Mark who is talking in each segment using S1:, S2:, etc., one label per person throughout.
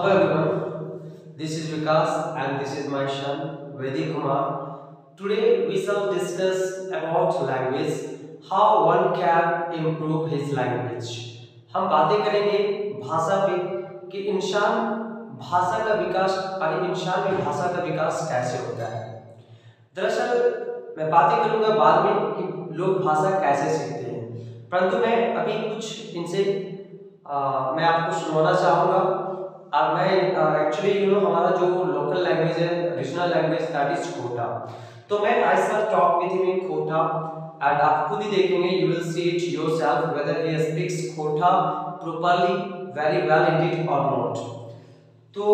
S1: Hello everyone, this is Vikas and this is my son Vedic Kumar. Today we shall discuss about language, how one can improve his language. हम बातें करेंगे भाषा पे कि इंसान भाषा का विकास और इंसान में भाषा का विकास कैसे होता है दरअसल मैं बातें करूँगा बाद में कि लोग भाषा कैसे सीखते हैं परंतु मैं अभी कुछ इनसे आ, मैं आपको सुनाना चाहूँगा और मैं एक्चुअली यू नो हमारा जो लोकल लैंग्वेज है regional language that is Kota तो मैं I sir talk with him in Kota and आप खुद ही देखेंगे you will see it yourself whether he speaks Kota properly very well indeed और नॉट तो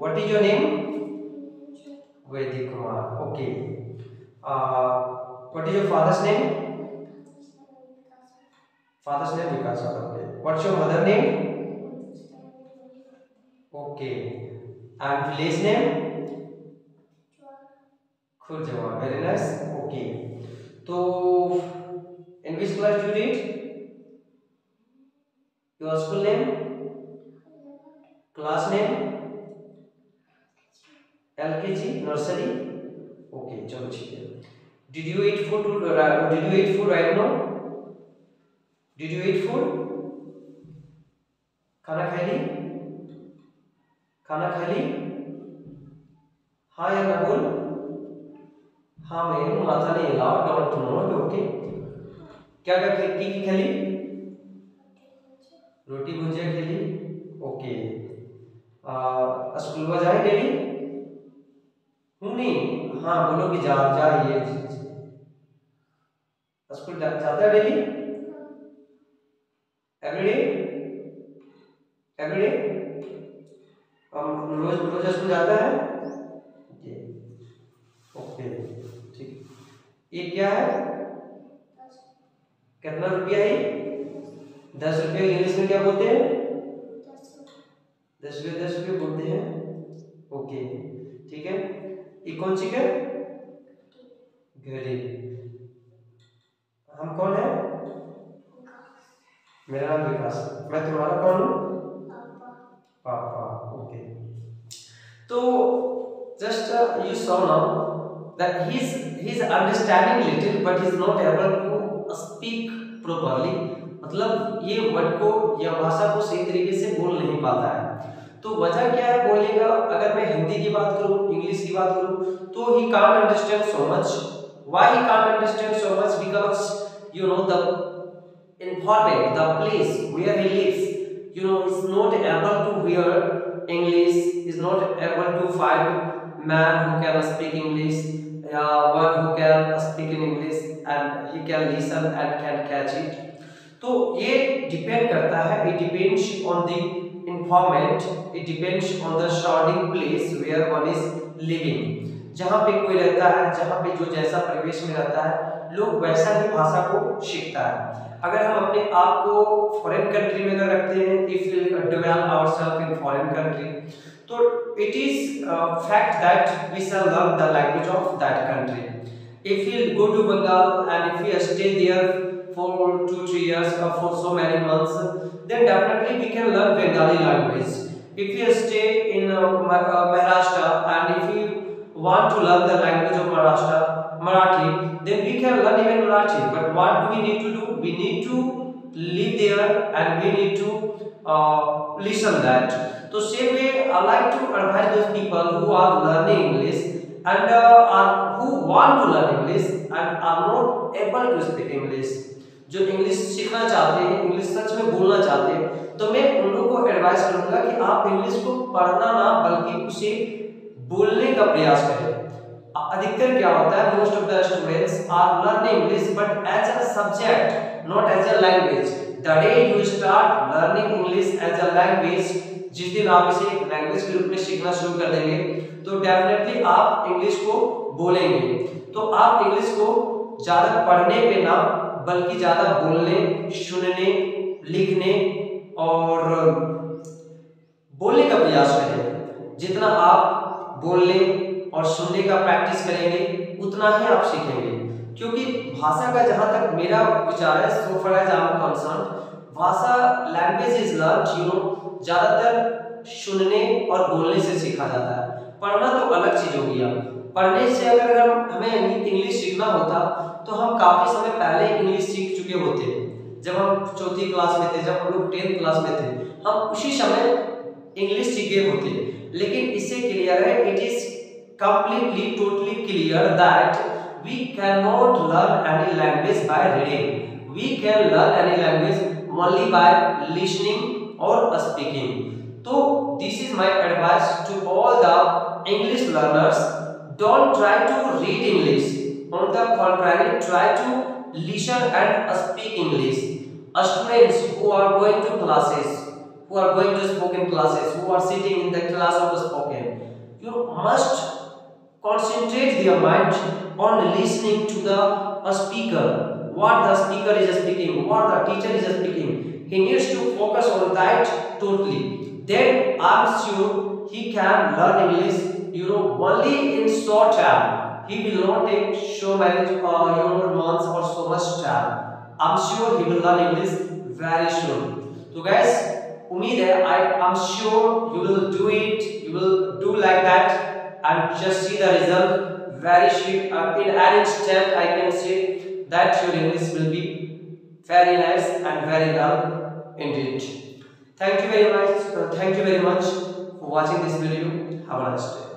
S1: what is your name Vaidik Kumar okay what is your father's name father's name Vikas okay what's your mother name And village name? Khurjawa. Very nice. Okay. So, in which class do you read? Your school name? Class name? LKG nursery. Okay, चलो ठीक है. Did you eat food? Uh, did you eat food right now? Did you eat food? खाना खाई ली खाना खा ली? हाँ या ना बोल। हाँ मैं माथा नहीं हिलाओ डोंट नो ओके क्या क्या की की खेली? रोटी भुजिया खेली ओके स्कूल में जाए डेली? हूँ नहीं। हाँ बोलो कि जा जा ये स्कूल जा, जाता है डेली? एवरीडे एवरीडे रोज रोज स्कूल जाता है? ये ओके ठीक। ये क्या है? कितना रुपया है दस रुपये इंग्लिश में क्या बोलते हैं? दस रुपये दस रुपये बोलते हैं। ओके ठीक है। ये कौन सी है? घड़ी हम कौन है? मेरा नाम विकास। मैं तुम्हारा कौन हूँ? वाह वाह ओके तो just you saw now that he is he is understanding little but he is not able to speak properly मतलब ये वर्ड को, या भाषा को सही तरीके से बोल नहीं पाता है। तो वजह क्या है बोलेगा? अगर मैं हिंदी की बात करूँ इंग्लिश की बात करूँ तो he can't understand so much why he can't understand so much because you know the informant the place where he lives you know is not able to hear english is not able to find man who can speak english uh, one who can speak in english and he can listen and can catch it तो ये depend करता है it depends on the informant it depends on the surrounding place where one is living जहाँ पे कोई रहता है जहाँ पे जो जैसा परिवेश में रहता है लोग वैसा ही भाषा को सीखता है। अगर हम अपने आप को फॉरेन कंट्री में अगर रखते हैं इफ़ इन फॉरेन कंट्री तो it is fact that we shall learn the language of that country if you go to Bengal and if you stay there for two three years और for so many months then definitely we can learn Bengali language if you stay in Maharashtra and if you want to learn the language of Maharashtra marathi then we can learn even marathi but what do we need to do we need to live there and we need to uh, listen that so same way i like to advise those people who are learning english and uh, are who want to learn english and are not able to speak english जो English सीखना चाहते हैं English सच में बोलना चाहते हैं तो मैं उन लोगों को एडवाइस करूँगा कि आप इंग्लिश को पढ़ना ना बल्कि उसे बोलने का प्रयास करें अधिकतर क्या होता है most of the students are learning English but as a subject not as a language the day you start learning English as a language जिस दिन आप इसे एक लैंग्वेज के रूप में सीखना शुरू कर देंगे तो डेफिनेटली आप इंग्लिश को बोलेंगे। तो आप इंग्लिश को ज़्यादा पढ़ने पे ना, बल्कि ज़्यादा बोलने, सुनने, लिखने और बोलने का प्रयास करें। जितना आप बोलने और सुनने का प्रैक्टिस करेंगे, उतना ही आप सीखेंगे। क्योंकि भाषा का जहाँ तक मेरा विचार है so for as I am concern भाषा language is learn you know ज़्यादातर सुनने और बोलने से सीखा जाता है। पढ़ना तो अलग चीज़ हो गया पढ़ने से अगर हम, हमें इंग्लिश सीखना होता तो हम काफ़ी समय पहले इंग्लिश सीख चुके होते। जब हम चौथी क्लास में थे, जब हम लोग टेंथ क्लास में थे, हम उसी समय इंग्लिश सीखे होते। लेकिन इससे क्लियर है it is completely totally clear that we cannot learn any language by reading. We can learn any language only by listening or speaking. So this is my advice to all the english learners. Don't try to read english. On the contrary try to listen and speak english. Students who are going to classes who are going to spoken classes who are sitting in the class of spoken you must concentrate their mind on listening to the speaker. What the speaker is speaking what the teacher is speaking. He needs to focus on that totally. Then i'm sure he can learn english you know only in short time he will not take so many uh, you months or so much time. I'm sure he will learn english very soon. So guys hai i am sure you will do it you will do like that and just see the result very soon uh, in an instant I can say that your English will be very nice and very well indeed. Thank you very much. Uh, thank you very much for watching this video. Have a nice day.